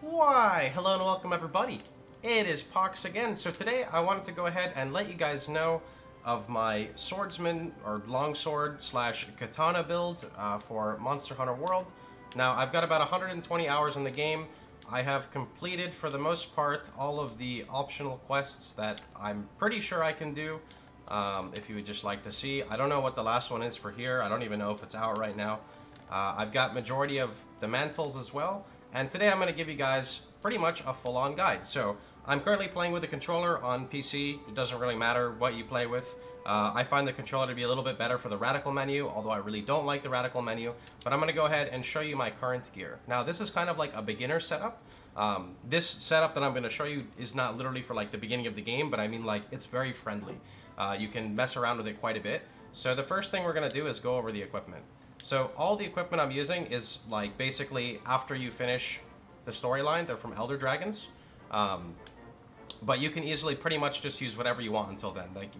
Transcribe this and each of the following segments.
Why, hello and welcome everybody. It is Pohx again. So today I wanted to go ahead and let you guys know of my swordsman or longsword slash katana build uh, for Monster Hunter World. Now I've got about 120 hours in the game. I have completed for the most part all of the optional quests that I'm pretty sure I can do. Um, if you would just like to see. I don't know what the last one is for here. I don't even know if it's out right now. Uh, I've got majority of the mantles as well. And today I'm going to give you guys pretty much a full-on guide. So I'm currently playing with a controller on PC. It doesn't really matter what you play with. Uh, I find the controller to be a little bit better for the radial menu, although I really don't like the radial menu. But I'm going to go ahead and show you my current gear. Now this is kind of like a beginner setup. Um, this setup that I'm going to show you is not literally for like the beginning of the game, but I mean like it's very friendly. Uh, you can mess around with it quite a bit. So the first thing we're going to do is go over the equipment. So all the equipment I'm using is like basically after you finish the storyline, they're from Elder Dragons. Um, but you can easily pretty much just use whatever you want until then. Like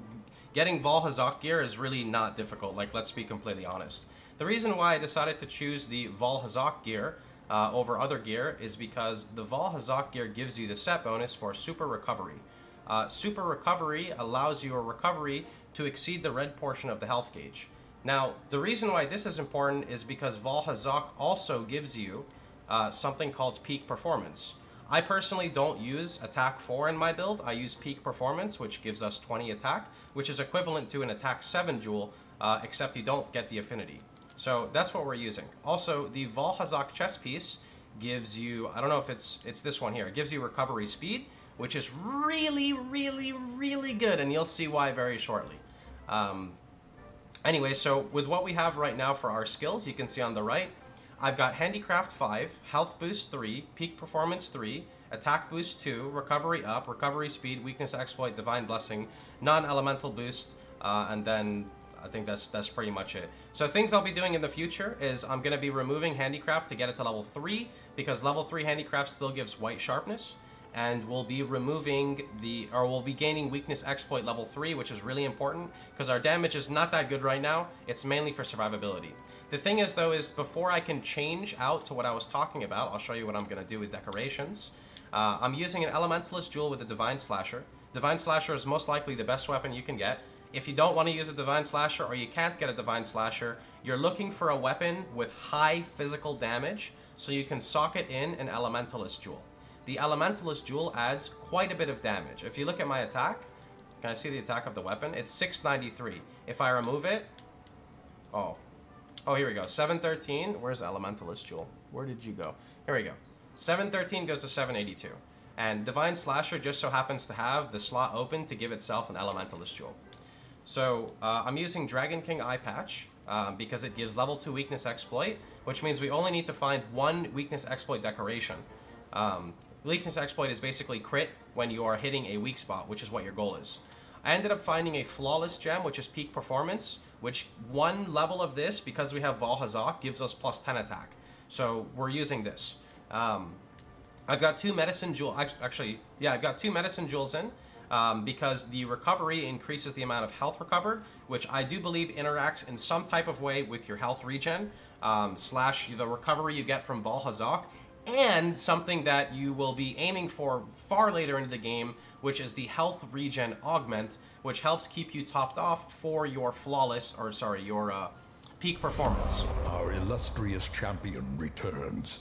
getting Vaal Hazak gear is really not difficult. Like let's be completely honest. The reason why I decided to choose the Vaal Hazak gear uh, over other gear is because the Vaal Hazak gear gives you the set bonus for Super Recovery. Uh, super Recovery allows your recovery to exceed the red portion of the health gauge. Now, the reason why this is important is because Vaal Hazak also gives you uh, something called Peak Performance. I personally don't use Attack 4 in my build. I use Peak Performance, which gives us 20 attack, which is equivalent to an Attack 7 jewel, uh, except you don't get the affinity. So that's what we're using. Also, the Vaal Hazak chest piece gives you, I don't know if it's it's this one here, it gives you recovery speed, which is really, really, really good, and you'll see why very shortly. Um, Anyway, so with what we have right now for our skills, you can see on the right, I've got Handicraft 5, Health Boost 3, Peak Performance 3, Attack Boost 2, Recovery Up, Recovery Speed, Weakness Exploit, Divine Blessing, Non-Elemental Boost, uh, and then I think that's that's pretty much it. So things I'll be doing in the future is I'm going to be removing Handicraft to get it to level 3, because level 3 Handicraft still gives White Sharpness and we'll be removing the, or we'll be gaining weakness exploit level 3, which is really important, because our damage is not that good right now, it's mainly for survivability. The thing is, though, is before I can change out to what I was talking about, I'll show you what I'm going to do with decorations. Uh, I'm using an Elementalist Jewel with a Divine Slasher. Divine Slasher is most likely the best weapon you can get. If you don't want to use a Divine Slasher or you can't get a Divine Slasher, you're looking for a weapon with high physical damage, so you can socket in an Elementalist Jewel the Elementalist Jewel adds quite a bit of damage. If you look at my attack, can I see the attack of the weapon? It's 693. If I remove it, oh, oh, here we go. 713, where's Elementalist Jewel? Where did you go? Here we go. 713 goes to 782. And Divine Slasher just so happens to have the slot open to give itself an Elementalist Jewel. So uh, I'm using Dragon King Eye Patch um, because it gives level 2 weakness exploit, which means we only need to find one weakness exploit decoration. Um, Weakness exploit is basically crit when you are hitting a weak spot, which is what your goal is. I ended up finding a flawless gem, which is peak performance, which one level of this, because we have Vaal Hazak, gives us plus 10 attack. So we're using this. Um, I've got two medicine jewels. Actually, yeah, I've got two medicine jewels in. Um, because the recovery increases the amount of health recovered, which I do believe interacts in some type of way with your health regen, um, slash the recovery you get from Vaal Hazak, and something that you will be aiming for far later into the game, which is the health regen augment, which helps keep you topped off for your flawless, or sorry, your uh, peak performance. Our illustrious champion returns.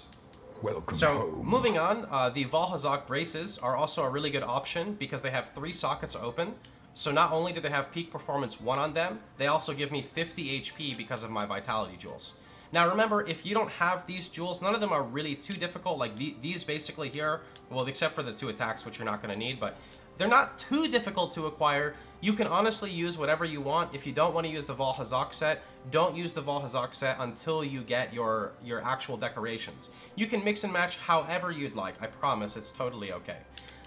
Welcome so, home. moving on, uh, the Vaal Hazak braces are also a really good option because they have three sockets open. So not only do they have peak performance 1 on them, they also give me 50 HP because of my vitality jewels. Now remember, if you don't have these jewels, none of them are really too difficult. Like the, these basically here, well, except for the two attacks, which you're not going to need, but they're not too difficult to acquire. You can honestly use whatever you want. If you don't want to use the Vaal Hazak set, don't use the Vaal Hazak set until you get your, your actual decorations. You can mix and match however you'd like. I promise it's totally okay.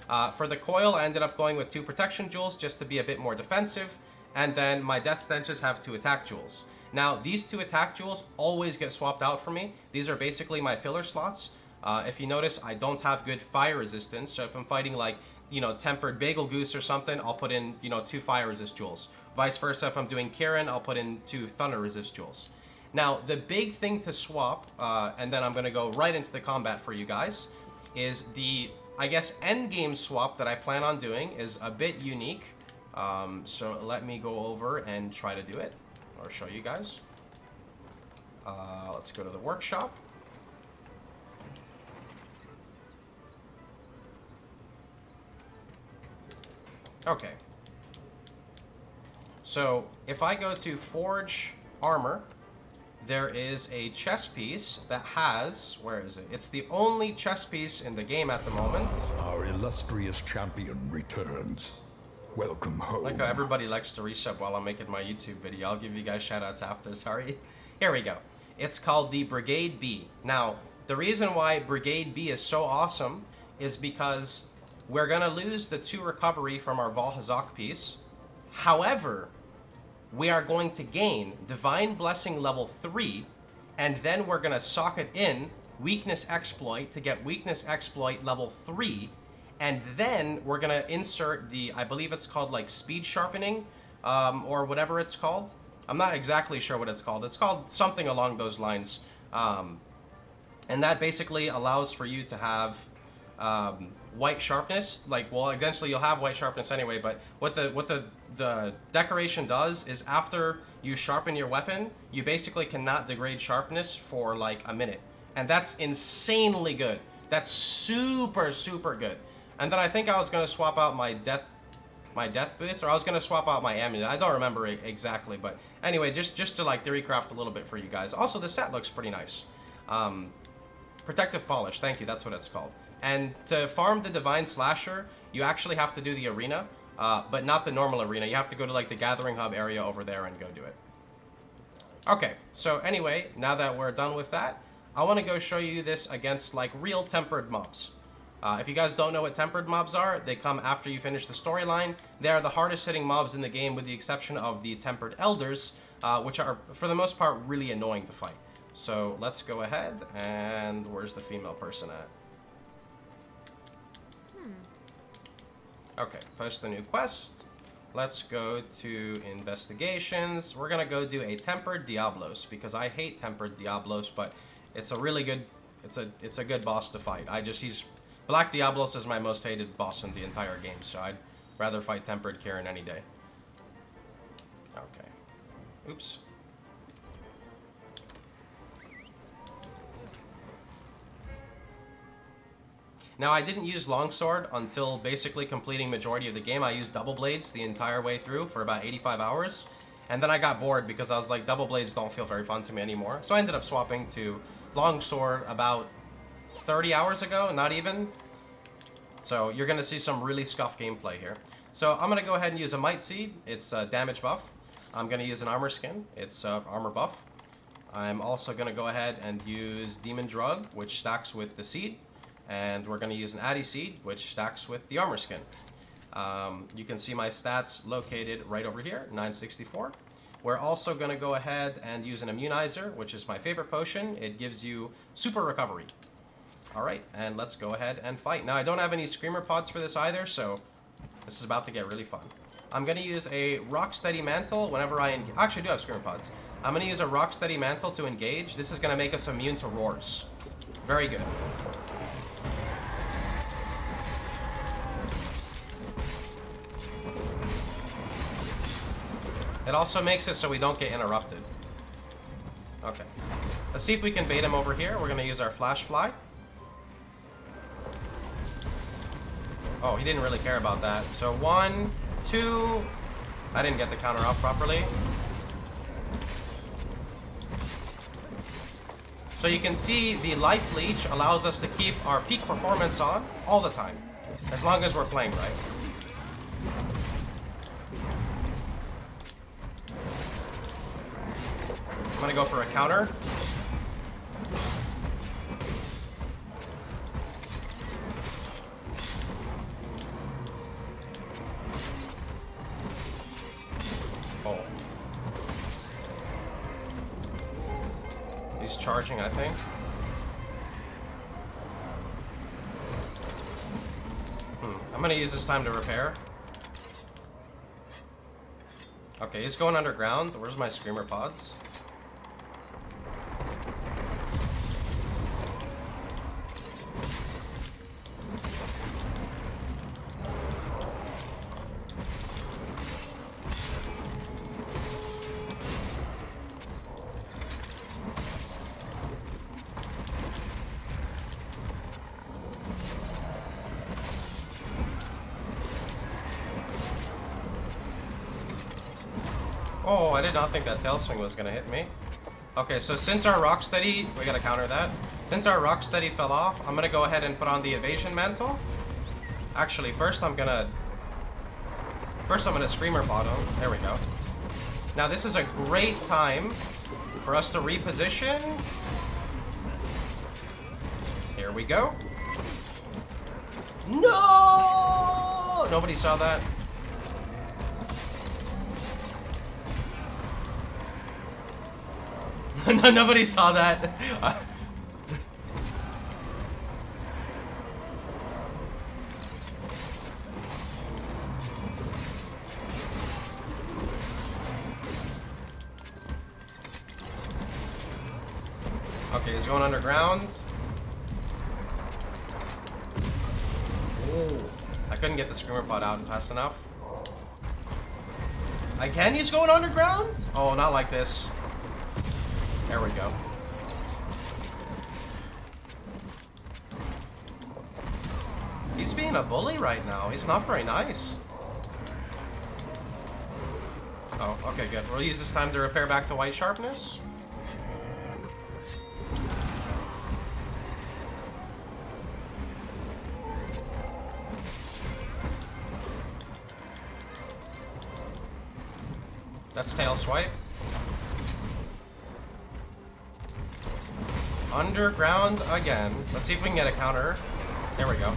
Uh, for the coil, I ended up going with two protection jewels just to be a bit more defensive. And then my death stenches have two attack jewels. Now, these two attack jewels always get swapped out for me. These are basically my filler slots. Uh, if you notice, I don't have good fire resistance, so if I'm fighting like, you know, tempered Bazelgeuse or something, I'll put in, you know, two fire resist jewels. Vice versa, if I'm doing Kirin, I'll put in two thunder resist jewels. Now, the big thing to swap, uh, and then I'm going to go right into the combat for you guys, is the, I guess, end game swap that I plan on doing is a bit unique. Um, so let me go over and try to do it, or show you guys. Uh, let's go to the workshop. Okay. So, if I go to Forge Armor, there is a chess piece that has... Where is it? It's the only chess piece in the game at the moment. Our illustrious champion returns. Welcome home. Like how everybody likes to reset while I'm making my YouTube video. I'll give you guys shoutouts after, sorry. Here we go. It's called the Brigade B. Now, the reason why Brigade B is so awesome is because we're going to lose the 2 recovery from our Vaal Hazak piece. However, we are going to gain Divine Blessing level 3, and then we're going to socket in Weakness Exploit to get Weakness Exploit level 3, and then we're to insert the, I believe it's called like Speed Sharpening, um, or whatever it's called. I'm not exactly sure what it's called. It's called something along those lines. Um, and that basically allows for you to have um, white sharpness. Like, well, eventually you'll have white sharpness anyway. But what the what the the decoration does is after you sharpen your weapon, you basically cannot degrade sharpness for like a minute, and that's insanely good. That's super super good. And then I think I was gonna swap out my death my death boots, or I was gonna swap out my amulet. I don't remember exactly, but anyway, just just to like theory craft a little bit for you guys. Also, the set looks pretty nice. Um, protective polish, thank you. That's what it's called. And to farm the Divine Slasher, you actually have to do the arena, uh, but not the normal arena. You have to go to like the Gathering Hub area over there and go do it. Okay, so anyway, now that we're done with that, I want to go show you this against like real tempered mobs. Uh, if you guys don't know what tempered mobs are, they come after you finish the storyline. They are the hardest hitting mobs in the game with the exception of the tempered elders, uh, which are for the most part really annoying to fight. So let's go ahead and where's the female person at? Okay, post a new quest. Let's go to investigations. We're gonna go do a tempered Diablos because I hate tempered Diablos, but it's a really good, it's a it's a good boss to fight. I just he's Black Diablos is my most hated boss in the entire game, so I'd rather fight tempered Kirin any day. Okay. Oops. Now, I didn't use Longsword until basically completing majority of the game. I used Double Blades the entire way through for about 85 hours. And then I got bored because I was like, Double Blades don't feel very fun to me anymore. So I ended up swapping to Longsword about 30 hours ago, not even. So you're going to see some really scuff gameplay here. So I'm going to go ahead and use a Might Seed. It's a damage buff. I'm going to use an Armor Skin. It's uh, armor buff. I'm also going to go ahead and use Demon Drug, which stacks with the Seed. And we're going to use an Addy Seed, which stacks with the Armor Skin. Um, you can see my stats located right over here, 964. We're also going to go ahead and use an Immunizer, which is my favorite potion. It gives you super recovery. All right, and let's go ahead and fight. Now, I don't have any Screamer Pods for this either, so this is about to get really fun. I'm going to use a Rocksteady Mantle whenever I... Actually, I do have Screamer Pods. I'm going to use a Rocksteady Mantle to engage. This is going to make us immune to roars. Very good. It also makes it so we don't get interrupted. Okay. Let's see if we can bait him over here. We're going to use our Flash Fly. Oh, he didn't really care about that. So one, two... I didn't get the counter off properly. So you can see the Life Leech allows us to keep our peak performance on all the time. As long as we're playing right. I'm gonna go for a counter. Charging, I think. Hmm. I'm gonna use this time to repair. Okay, he's going underground. Where's my screamer pods? Oh, I did not think that tail swing was gonna hit me. Okay, so since our rock steady, we gotta counter that. Since our rock steady fell off, I'm gonna go ahead and put on the evasion mantle. Actually, first I'm gonna... First I'm gonna screamer bottom. There we go. Now this is a great time for us to reposition. Here we go. No! Nobody saw that. nobody saw that. okay, he's going underground. Ooh. I couldn't get the screamer pod out fast enough. Again, he's going underground? Oh, not like this. There we go. He's being a bully right now. He's not very nice. Oh, okay, good. We'll use this time to repair back to white sharpness. That's tail swipe. Underground again. Let's see if we can get a counter. There we go.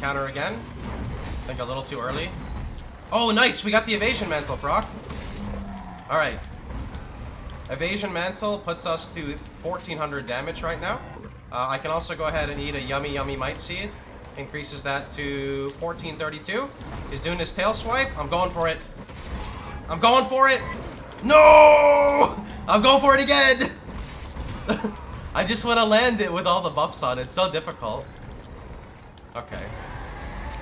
Counter again. I think a little too early. Oh, nice! We got the evasion mantle, Brock. Alright. Evasion mantle puts us to 1400 damage right now. Uh, I can also go ahead and eat a yummy, yummy might seed. Increases that to 1432. He's doing his tail swipe. I'm going for it. I'm going for it. No! I'm going for it again. I just want to land it with all the buffs on. It's so difficult. Okay.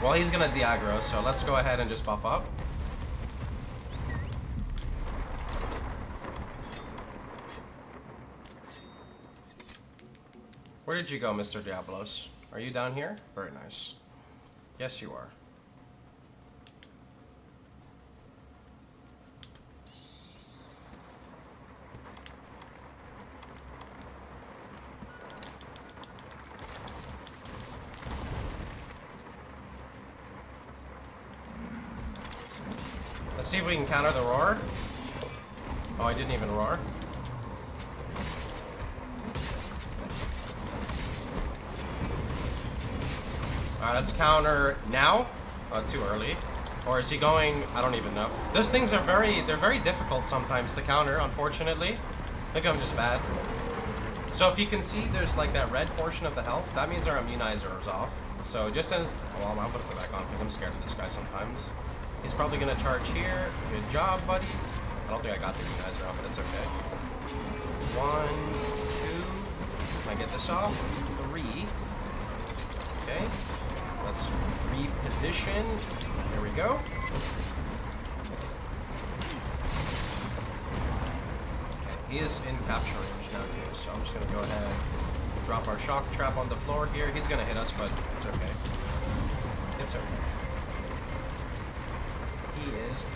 Well, he's going to Diagro, so let's go ahead and just buff up. Where did you go, Mr. Diablos? Are you down here? Very nice. Yes, you are. See if we can counter the roar. Oh, I didn't even roar. Alright, let's counter now. Uh, too early. Or is he going... I don't even know. Those things are very... They're very difficult sometimes to counter, unfortunately. Think I'm just bad. So if you can see, there's like that red portion of the health. That means our immunizer is off. So just as... Well, I'm to put it back on because I'm scared of this guy sometimes. He's probably to charge here. Good job, buddy. I don't think I got the immunizer off, but it's okay. One, two. Can I get this off? Three. Okay. Let's reposition. There we go. Okay, he is in capture range now too, so I'm just gonna go ahead and drop our shock trap on the floor here. He's gonna hit us, but it's okay. It's okay. He is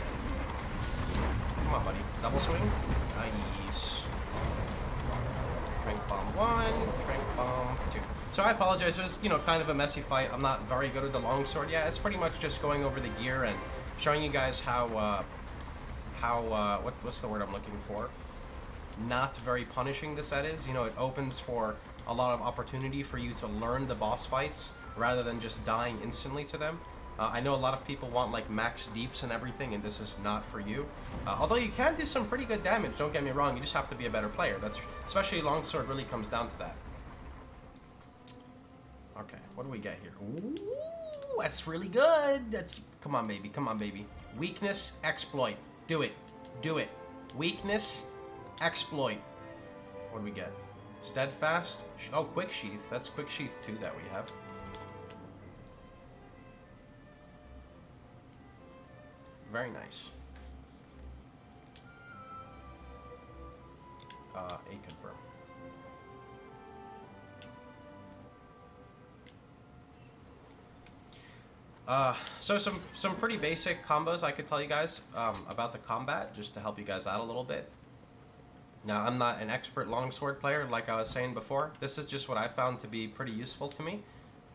Come on, buddy. Double swing. Nice. Tranq bomb one, tranq bomb two. So I apologize. It was, you know, kind of a messy fight. I'm not very good with the longsword. Yeah, it's pretty much just going over the gear and showing you guys how, uh, how, uh, what, what's the word I'm looking for? Not very punishing the set is. You know, it opens for a lot of opportunity for you to learn the boss fights rather than just dying instantly to them. Uh, I know a lot of people want like max deeps and everything, and this is not for you. Uh, although you can do some pretty good damage, don't get me wrong, you just have to be a better player. That's Especially longsword really comes down to that. Okay, what do we get here? Ooh, that's really good. That's come on, baby. Come on, baby. Weakness, exploit. Do it. Do it. Weakness, exploit. What do we get? Steadfast. Oh, quick sheath. That's quick sheath too that we have. Very nice. Uh, a confirm. Uh, so some some pretty basic combos I could tell you guys um, about the combat, just to help you guys out a little bit. Now, I'm not an expert longsword player, like I was saying before. This is just what I found to be pretty useful to me.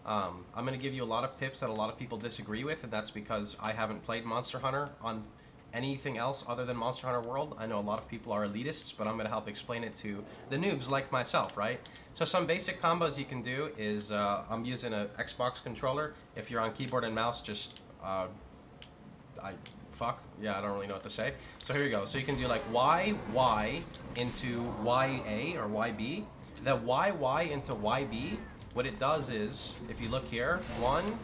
Um, I'm going to give you a lot of tips that a lot of people disagree with, and that's because I haven't played Monster Hunter on anything else other than Monster Hunter World. I know a lot of people are elitists, but I'm going to help explain it to the noobs like myself, right? So some basic combos you can do is, uh, I'm using an Xbox controller. If you're on keyboard and mouse, just, uh, I, fuck, yeah, I don't really know what to say. So here we go. So you can do like Y, Y into YA or YB. The YY into YB, what it does is, if you look here, one,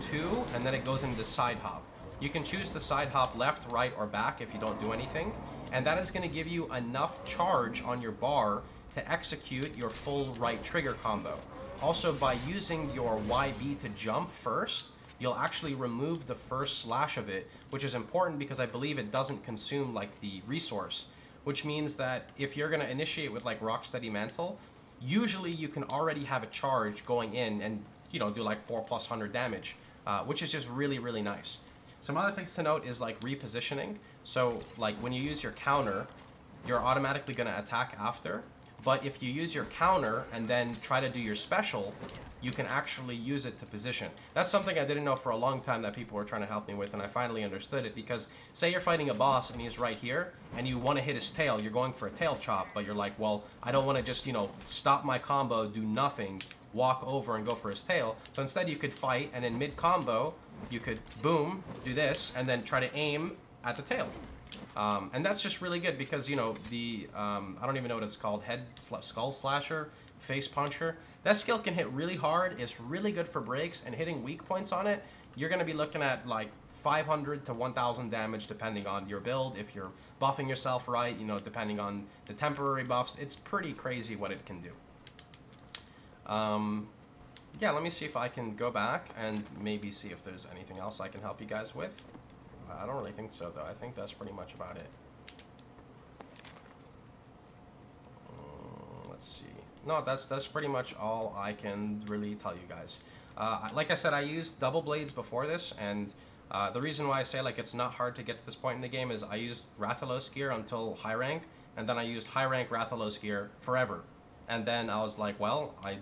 two, and then it goes into the side hop. You can choose the side hop left, right, or back if you don't do anything. And that is going to give you enough charge on your bar to execute your full right trigger combo. Also, by using your YB to jump first, you'll actually remove the first slash of it, which is important because I believe it doesn't consume like the resource. Which means that if you're going to initiate with like Rocksteady Mantle, usually you can already have a charge going in and you know do like 4 plus 100 damage, uh, which is just really, really nice. Some other things to note is like repositioning. So like when you use your counter, you're automatically going to attack after. But if you use your counter and then try to do your special, you can actually use it to position. That's something I didn't know for a long time that people were trying to help me with, and I finally understood it because say you're fighting a boss and he's right here, and you want to hit his tail, you're going for a tail chop, but you're like, well, I don't want to just, you know, stop my combo, do nothing, walk over and go for his tail. So instead you could fight, and in mid-combo, you could boom, do this, and then try to aim at the tail. Um, and that's just really good because, you know, the, um, I don't even know what it's called, head sl skull slasher, face puncher. That skill can hit really hard, it's really good for breaks, and hitting weak points on it, you're going to be looking at like 500 to 1000 damage depending on your build. If you're buffing yourself right, you know, depending on the temporary buffs, it's pretty crazy what it can do. Um, yeah, let me see if I can go back and maybe see if there's anything else I can help you guys with. I don't really think so, though. I think that's pretty much about it. Um, let's see. No, that's that's pretty much all I can really tell you guys. Uh, like I said, I used double blades before this, and uh, the reason why I say like it's not hard to get to this point in the game is I used Rathalos gear until high rank, and then I used high rank Rathalos gear forever. And then I was like, well, I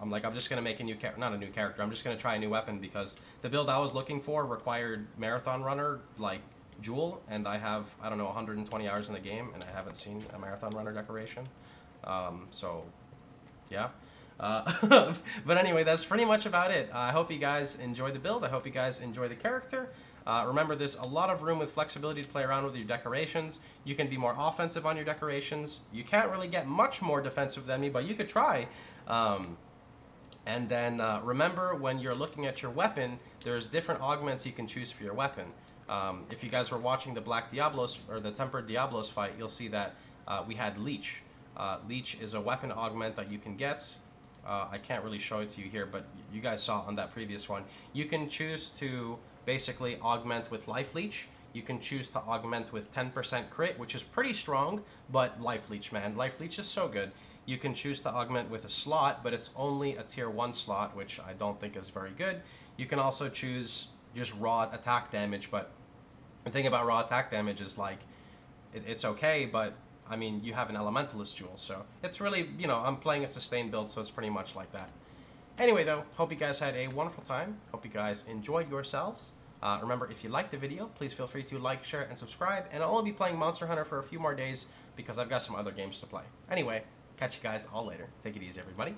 I'm like, I'm just going to make a new character, not a new character, I'm just going to try a new weapon because the build I was looking for required Marathon Runner, like, Jewel, and I have, I don't know, 120 hours in the game, and I haven't seen a Marathon Runner decoration. Um, so, yeah. Uh, but anyway, that's pretty much about it. I hope you guys enjoy the build. I hope you guys enjoy the character. Uh, remember, there's a lot of room with flexibility to play around with your decorations. You can be more offensive on your decorations. You can't really get much more defensive than me, but you could try. Um, and then uh, remember when you're looking at your weapon, there's different augments you can choose for your weapon. Um, if you guys were watching the Black Diablos or the Tempered Diablos fight, you'll see that uh, we had Leech. Uh, Leech is a weapon augment that you can get. Uh, I can't really show it to you here, but you guys saw on that previous one. You can choose to basically augment with Life Leech. You can choose to augment with 10% crit, which is pretty strong, but Life Leech, man. Life Leech is so good. You can choose to augment with a slot, but it's only a tier 1 slot, which I don't think is very good. You can also choose just raw attack damage, but the thing about raw attack damage is like, it, it's okay, but I mean, you have an Elementalist Jewel, so it's really, you know, I'm playing a sustained build, so it's pretty much like that. Anyway, though, hope you guys had a wonderful time. Hope you guys enjoyed yourselves. Uh, remember, if you liked the video, please feel free to like, share, and subscribe. And I'll only be playing Monster Hunter for a few more days because I've got some other games to play. Anyway, Catch you guys all later. Take it easy, everybody.